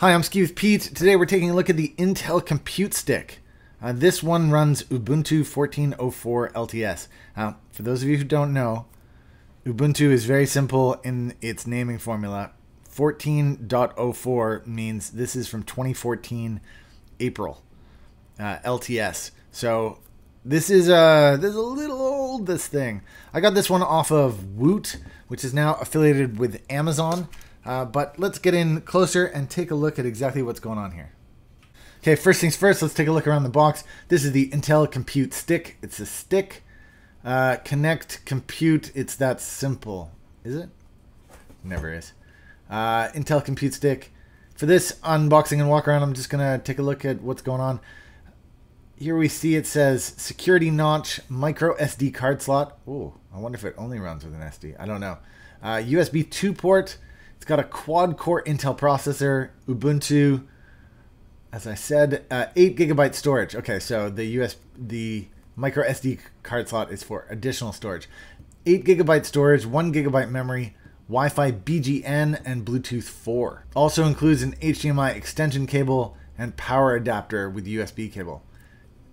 Hi, I'm with Pete. Today we're taking a look at the Intel Compute Stick. Uh, this one runs Ubuntu 14.04 LTS. Now, for those of you who don't know, Ubuntu is very simple in its naming formula. 14.04 means this is from 2014 April uh, LTS. So this is a this is a little old. This thing I got this one off of Woot, which is now affiliated with Amazon. Uh, but let's get in closer and take a look at exactly what's going on here. Okay, first things first, let's take a look around the box. This is the Intel Compute Stick. It's a stick. Uh, connect, compute, it's that simple. Is it? Never is. Uh, Intel Compute Stick. For this unboxing and walk around, I'm just going to take a look at what's going on. Here we see it says security notch micro SD card slot. Oh, I wonder if it only runs with an SD. I don't know. Uh, USB 2 port. It's got a quad core Intel processor, Ubuntu. As I said, uh, eight gigabyte storage. Okay, so the US the micro SD card slot is for additional storage. Eight gigabyte storage, one gigabyte memory, Wi-Fi BGN, and Bluetooth 4. Also includes an HDMI extension cable and power adapter with USB cable.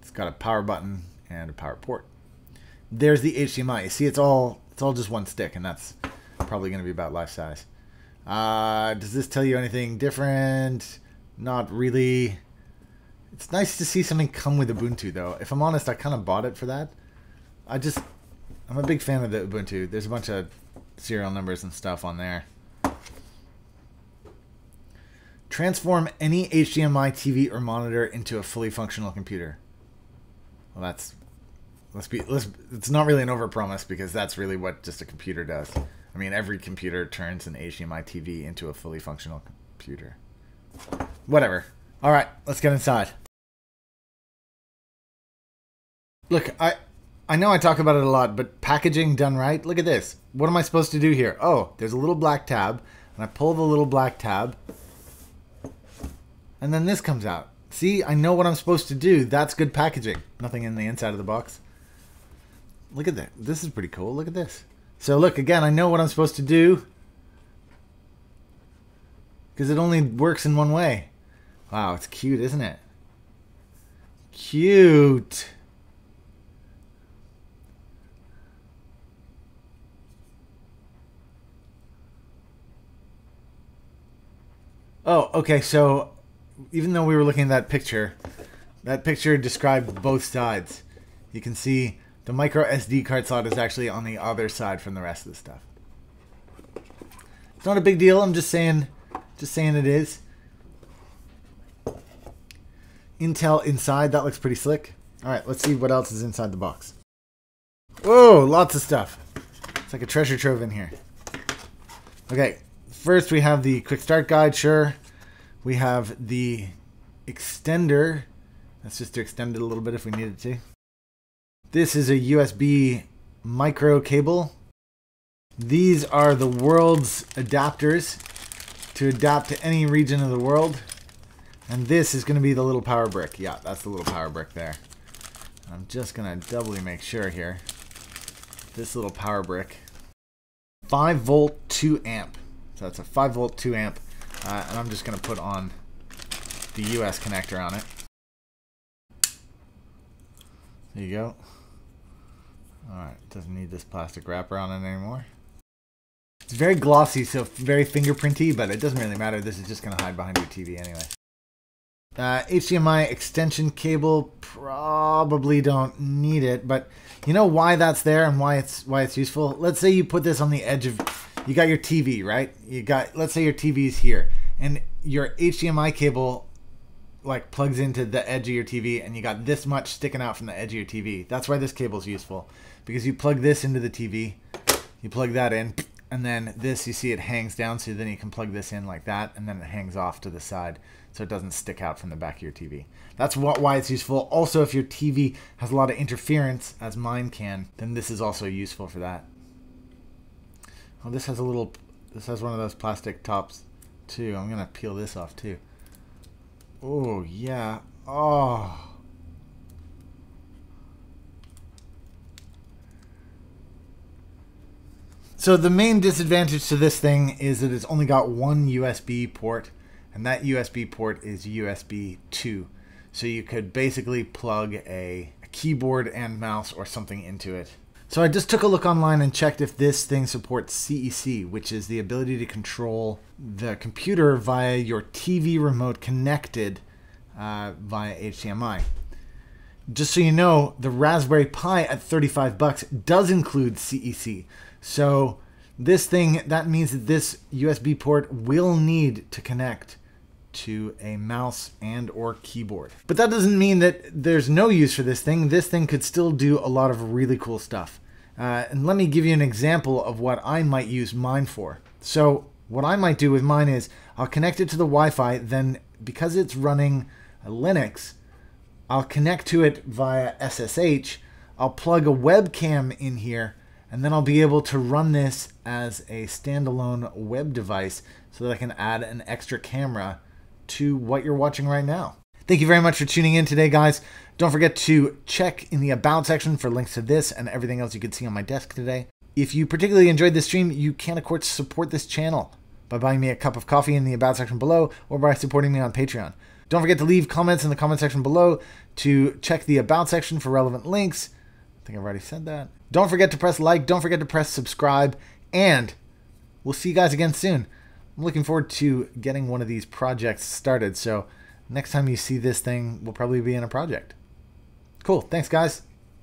It's got a power button and a power port. There's the HDMI. You see, it's all it's all just one stick, and that's probably going to be about life size. Uh, does this tell you anything different? Not really. It's nice to see something come with Ubuntu, though. If I'm honest, I kind of bought it for that. I just, I'm a big fan of the Ubuntu. There's a bunch of serial numbers and stuff on there. Transform any HDMI TV or monitor into a fully functional computer. Well, that's let's be let's. It's not really an overpromise because that's really what just a computer does. I mean, every computer turns an HDMI TV into a fully functional computer. Whatever. All right, let's get inside. Look, I I know I talk about it a lot, but packaging done right, look at this. What am I supposed to do here? Oh, there's a little black tab, and I pull the little black tab, and then this comes out. See, I know what I'm supposed to do. That's good packaging. Nothing in the inside of the box. Look at that. This is pretty cool. Look at this. So look, again, I know what I'm supposed to do. Because it only works in one way. Wow, it's cute, isn't it? Cute. Oh, okay, so even though we were looking at that picture, that picture described both sides. You can see the micro SD card slot is actually on the other side from the rest of the stuff. It's not a big deal. I'm just saying, just saying it is. Intel inside. That looks pretty slick. All right, let's see what else is inside the box. Whoa, lots of stuff. It's like a treasure trove in here. Okay, first we have the quick start guide, sure. We have the extender. That's just to extend it a little bit if we needed to. This is a USB micro cable. These are the world's adapters to adapt to any region of the world. And this is going to be the little power brick. Yeah, that's the little power brick there. I'm just going to doubly make sure here. This little power brick. 5 volt 2 amp. So that's a 5 volt 2 amp. Uh, and I'm just going to put on the US connector on it. There you go. Alright, doesn't need this plastic wrapper on it anymore. It's very glossy, so very fingerprinty, but it doesn't really matter. This is just going to hide behind your TV anyway. Uh, HDMI extension cable, probably don't need it, but you know why that's there and why it's why it's useful? Let's say you put this on the edge of, you got your TV, right? You got, let's say your TV's here, and your HDMI cable like plugs into the edge of your TV and you got this much sticking out from the edge of your TV. That's why this cable is useful because you plug this into the TV, you plug that in, and then this you see it hangs down so then you can plug this in like that and then it hangs off to the side so it doesn't stick out from the back of your TV. That's what, why it's useful. Also, if your TV has a lot of interference, as mine can, then this is also useful for that. Oh, this has a little, this has one of those plastic tops too. I'm to peel this off too. Oh, yeah. Oh. So the main disadvantage to this thing is that it's only got one USB port and that USB port is USB 2. So you could basically plug a, a keyboard and mouse or something into it. So I just took a look online and checked if this thing supports CEC, which is the ability to control the computer via your TV remote connected uh, via HDMI. Just so you know, the Raspberry Pi at 35 bucks does include CEC. So this thing, that means that this USB port will need to connect to a mouse and or keyboard. But that doesn't mean that there's no use for this thing. This thing could still do a lot of really cool stuff. Uh, and let me give you an example of what I might use mine for. So what I might do with mine is I'll connect it to the Wi-Fi, then because it's running Linux, I'll connect to it via SSH. I'll plug a webcam in here and then I'll be able to run this as a standalone web device so that I can add an extra camera to what you're watching right now. Thank you very much for tuning in today, guys. Don't forget to check in the About section for links to this and everything else you can see on my desk today. If you particularly enjoyed this stream, you can, of course, support this channel by buying me a cup of coffee in the About section below or by supporting me on Patreon. Don't forget to leave comments in the comment section below to check the About section for relevant links. I think I've already said that. Don't forget to press like, don't forget to press subscribe, and we'll see you guys again soon. I'm looking forward to getting one of these projects started. So next time you see this thing, we'll probably be in a project. Cool. Thanks, guys.